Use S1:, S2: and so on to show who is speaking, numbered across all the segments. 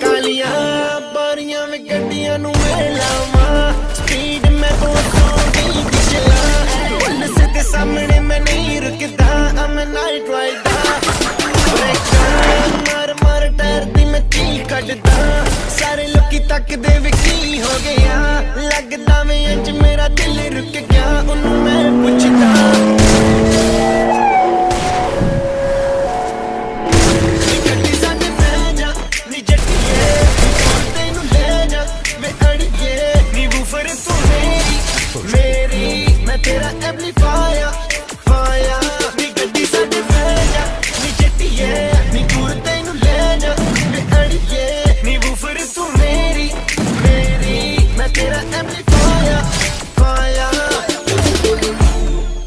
S1: ਕਾਲੀਆਂ ਬਾਰੀਆਂ ਵਿੱਚ ਗੱਡੀਆਂ ਨੂੰ ਮੈਂ ਲਾਵਾਂ। ਸਪੀਡ ਮੈਂ ਤੋਂ ਦੀ ਚਲਾ ਪੁਲਿਸ ਦੇ ਸਾਹਮਣੇ ਮੈਂ ਨਹੀਂ ਰੁਕਦਾ, I'm a night rider ਬ੍ਰੇਕਾਂ ਮਾਰ ਮੈਂ ਚੀਲ ਕੱਢਦਾ। ਸਾਰੇ ਲੋਕੀ ਤੱਕਦੇ ਵੀ ਕੀ ਹੋ ਗਿਆ। ਲੱਗਦਾ ਵੇ ਅੱਜ ਮੇਰਾ ਦਿਲ ਮੈਂ ਤੇਰਾ ਐਮਪਲੀਫਾਇਰ ਫਾਇਰ ਨੀ ਗੱਡੀ ਸਾਡੇ ਪੈ ਨੀ ਜੱਟੀਏ ਨੀ ਦੂਰ ਤੈਨੂੰ ਲੈ ਜਾ ਮੈਂ ਅੜੀਏ, ਨੀ ਵੂਫਰ ਤੂੰ ਮੇਰੀ ਮੇਰੀ। ਮੈਂ ਤੇਰਾ ਐਮਪਲੀਫਾਇਰ ਫਾਇਰ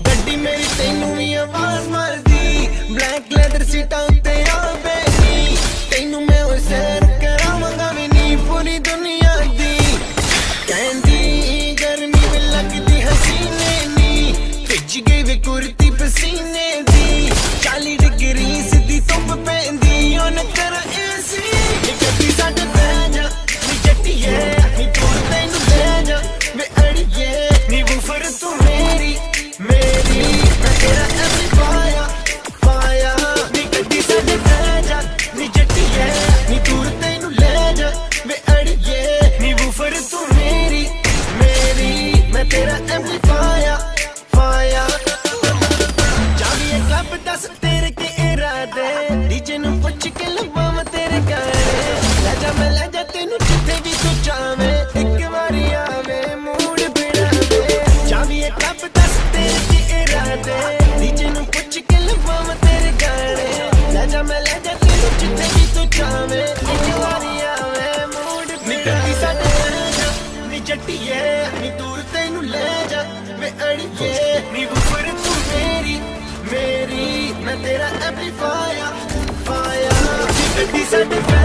S1: ਗੱਡੀ ਮੇਰੀ ਤੈਨੂੰ ਵੀ ਆਵਾਜ਼ ਮਾਰਦੀ ਬਲੈਕ ਲੈਦਰ ਸੀਟਾਂ ਗਈ ਵੇ ਕੁਰਤੀ ਪਸੀਨੇ ਦੀ। 40 ਡਿਗਰੀ ਸਿੱਧੀ ਧੁੱਪ ਪੈਂਦੀ ਉਹ ਨਕਰ ਏਸੀ ਗੱਡੀ ਸਾਡੇ ਪੈ ਜਾ ਨੀ ਜੱਟੀਏ ਨੀ ਤੂੰ ਤੈਨੂੰ ਲੈ ਜਾ ਵੇ ਅੜੀਏ ਨੀ ਵੂਫਰ ਤੂੰ ਮੇਰੀ ਮੇਰੀ। ਮੈਂ ਤੇਰਾ ਐਮਪਲੀਫਾਇਰ ਫਾਇਰ ਨੀ ਗੱਡੀ ਸਾਡੇ ਪੈ ਜਾ ਨੀ ਜੱਟੀਏ ਨੀ ਦੂਰ ਤੈਨੂੰ ਲੈ ਜਾ ਵੇ ਅੜੀਏ ਨੀ ਵੂਫਰ ਤੂੰ ਮੇਰੀ ਮੇਰੀ। ਮੈਂ ਤੇਰਾ ਐਮਪਲੀਫਾਇਰ ਜਾ ਵੇ ਅੜੀਏ। ਨੀ ਬੁਫਰ ਤੂੰ ਮੇਰੀ ਮੇਰੀ ਮੈਂ ਤੇਰਾ ਐਮਪਲੀਫਾਇਰ ਫਾਇਰ ਨੀ